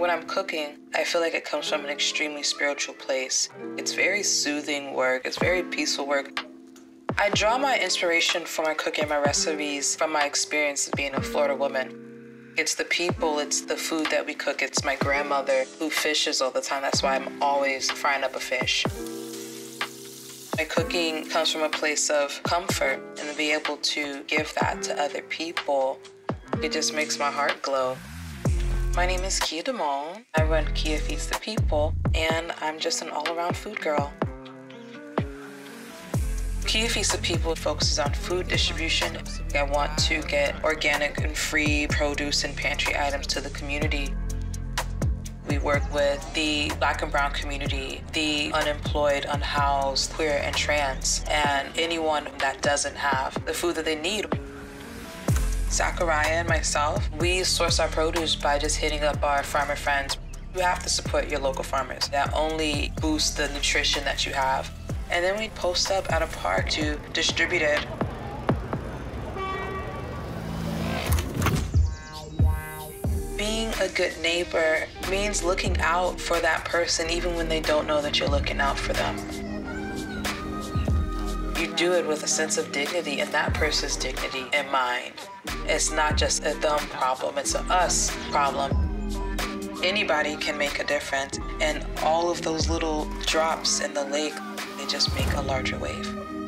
When I'm cooking, I feel like it comes from an extremely spiritual place. It's very soothing work, it's very peaceful work. I draw my inspiration for my cooking, my recipes from my experience of being a Florida woman. It's the people, it's the food that we cook. It's my grandmother who fishes all the time. That's why I'm always frying up a fish. My cooking comes from a place of comfort, and to be able to give that to other people, it just makes my heart glow. My name is Kia Damon. I run Kia Feeds the People, and I'm just an all around food girl. Kia Feeds the People focuses on food distribution. I want to get organic and free produce and pantry items to the community. We work with the black and brown community, the unemployed, unhoused, queer, and trans, and anyone that doesn't have the food that they need. Zacarías and myself, we source our produce by just hitting up our farmer friends. You have to support your local farmers. That only boosts the nutrition that you have. And then we post up at a park to distribute it. Being a good neighbor means looking out for that person even when they don't know that you're looking out for them. You do it with a sense of dignity and that person's dignity in mind. It's not just a them problem, it's a us problem. Anybody can make a difference, and all of those little drops in the lake, they just make a larger wave.